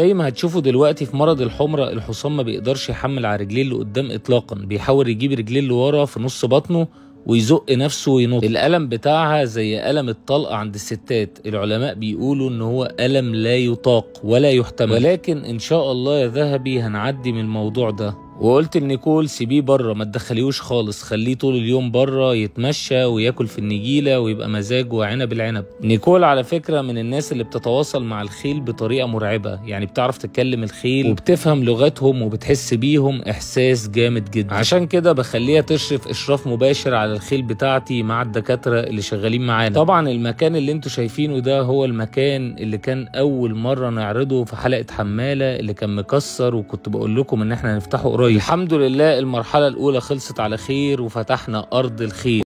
زي ما هتشوفوا دلوقتي في مرض الحمرة الحصان ما بيقدرش يحمل على رجليه اللي قدام اطلاقا. بيحاول يجيب رجليه اللي ورا في نص بطنه ويزق نفسه وينط. الألم بتاعها زي ألم الطلقة عند الستات. العلماء بيقولوا إن هو ألم لا يطاق ولا يحتمل. ولكن إن شاء الله يا ذهبي هنعدي من الموضوع ده. وقلت لنيكول سيبيه بره ما تدخليهوش خالص خليه طول اليوم بره يتمشى وياكل في النجيلة ويبقى مزاجه عنب العنب. نيكول على فكرة من الناس اللي بتتواصل مع الخيل بطريقة مرعبة يعني بتعرف تتكلم الخيل وبتفهم لغتهم وبتحس بيهم إحساس جامد جدا. عشان كده بخليها تشرف إشراف مباشر على الخيل بتاعتي مع الدكاترة اللي شغالين معانا. طبعا المكان اللي أنتوا شايفينه ده هو المكان اللي كان أول مرة نعرضه في حلقة حمالة اللي كان مكسر وكنت بقول لكم إن إحنا هنفتحه قريب. الحمد لله المرحلة الأولى خلصت على خير وفتحنا أرض الخير.